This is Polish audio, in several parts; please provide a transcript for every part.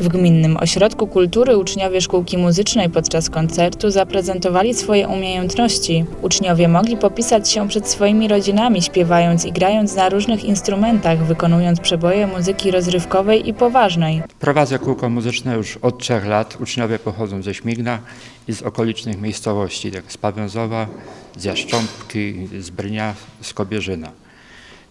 W Gminnym Ośrodku Kultury uczniowie szkółki muzycznej podczas koncertu zaprezentowali swoje umiejętności. Uczniowie mogli popisać się przed swoimi rodzinami, śpiewając i grając na różnych instrumentach, wykonując przeboje muzyki rozrywkowej i poważnej. Prowadzę kółko muzyczne już od trzech lat. Uczniowie pochodzą ze Śmigna i z okolicznych miejscowości, jak z Pawęzowa, z Jaszcząbki, z Brnia, z Kobierzyna.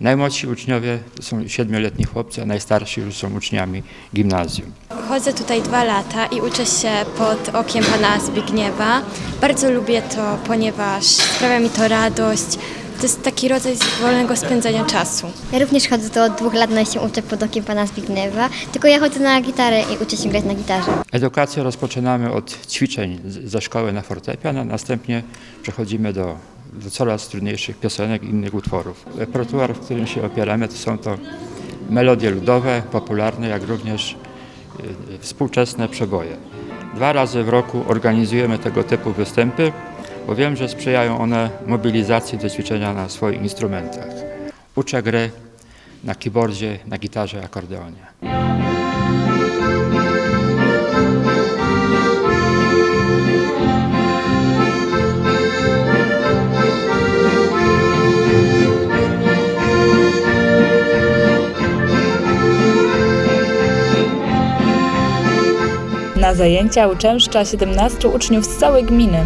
Najmłodsi uczniowie są siedmioletni chłopcy, a najstarsi już są uczniami gimnazjum. Chodzę tutaj dwa lata i uczę się pod okiem pana Zbigniewa. Bardzo lubię to, ponieważ sprawia mi to radość. To jest taki rodzaj wolnego spędzania czasu. Ja również chodzę tu od dwóch lat, no i się uczę pod okiem pana Zbigniewa, tylko ja chodzę na gitarę i uczę się grać na gitarze. Edukację rozpoczynamy od ćwiczeń ze szkoły na fortepian, a następnie przechodzimy do, do coraz trudniejszych piosenek i innych utworów. Repertuar, w którym się opieramy, to są to melodie ludowe, popularne, jak również współczesne przeboje. Dwa razy w roku organizujemy tego typu występy, bo wiem, że sprzyjają one mobilizacji do ćwiczenia na swoich instrumentach. Uczę gry na keyboardzie, na gitarze, akordeonie. Na zajęcia uczęszcza 17 uczniów z całej gminy.